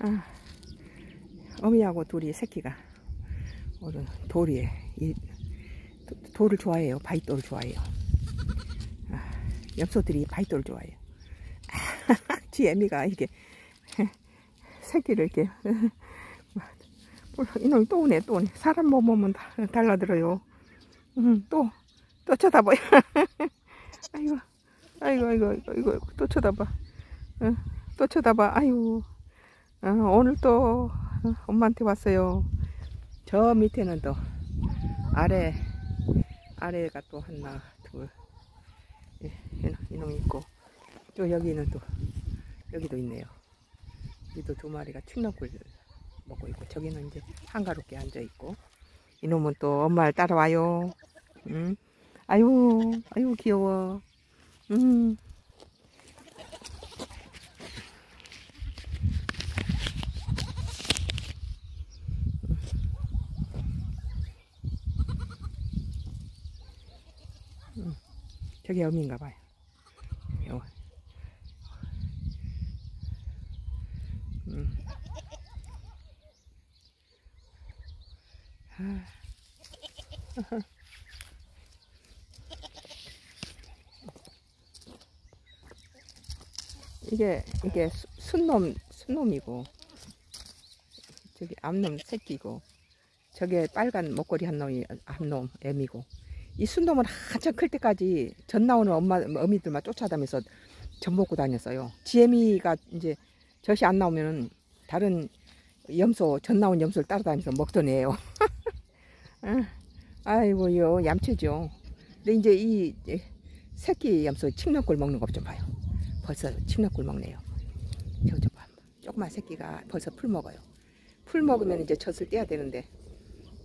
아, 어미하고 둘이 새끼가 오늘 돌이에 이 도- 돌을 좋아해요. 바위돌을 좋아해요. 아, 엽소들이 바위돌을 좋아해요. 지 애미가 이게 새끼를 이렇게 몰라, 이놈이 또 오네 또 오네 사람 뭐 보면 다 달라들어요. 음, 또, 또 쳐다봐요. 아이고, 아이고, 아이고, 아이고, 또 쳐다봐. 어, 또 쳐다봐. 아이고, 어, 오늘 또 어, 엄마한테 왔어요. 저 밑에는 또 아래, 아래가 또 하나, 둘, 예, 이놈, 있고, 또 여기는 또, 여기도 있네요. 여기도 두 마리가 축락을 먹고 있고, 저기는 이제 한가롭게 앉아 있고, 이놈은 또 엄마를 따라와요. 응? 아유, 아유, 귀여워. 음. 음. 저기 어미인가 봐요. 요. 음. 아. 이게 이게 수- 순놈 순놈이고 저기 암놈 새끼고 저게 빨간 목걸이 한 놈이 암놈 애미고 이 순놈은 한참 클 때까지 전 나오는 엄마 어미들만 쫓아다니면서 전 먹고 다녔어요. 지애미가 이제 젖이 안 나오면은 다른 염소 전 나온 염소를 따라다니면서 먹던 애예요. 아, 아이고요 얌체죠. 근데 이제 이 새끼 염소 칡넝쿨 먹는 것 좀 봐요. 벌써 침략꿀 먹네요. 저거 좀 봐. 조그만 새끼가 벌써 풀 먹어요. 풀 먹으면 이제 젖을 떼야 되는데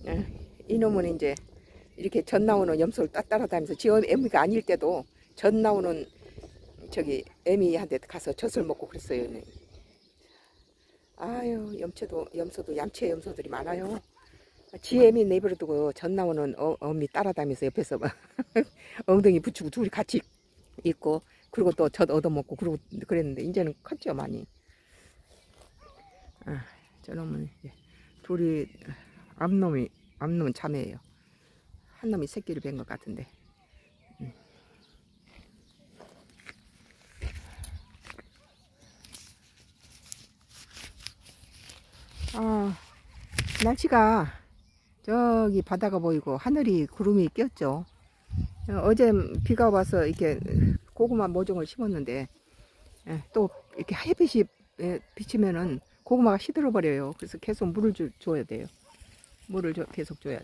어, 이놈은 이제 이렇게 젖 나오는 염소를 따- 따라다니면서 지 애미가 아닐 때도 젖 나오는 저기 애미한테 가서 젖을 먹고 그랬어요. 아유 염체도 염소도 얌체 염소들이 많아요. 지 애미 내버려 두고 젖 나오는 어, 어미 따라다니면서 옆에서 막 엉덩이 붙이고 둘이 같이 있고 그리고 또 젖 얻어먹고 그러고 그랬는데 이제는 컸죠 많이. 아, 저놈은 둘이 암놈이 암놈은 자매예요. 한 놈이 새끼를 뵌 것 같은데. 음. 아 날씨가 저기 바다가 보이고 하늘이 구름이 꼈죠. 어, 어제 비가 와서 이렇게 고구마 모종을 심었는데 예, 또 이렇게 햇빛이 예, 비치면은 고구마가 시들어 버려요. 그래서 계속 물을 주, 줘야 돼요. 물을 줘- 계속 줘야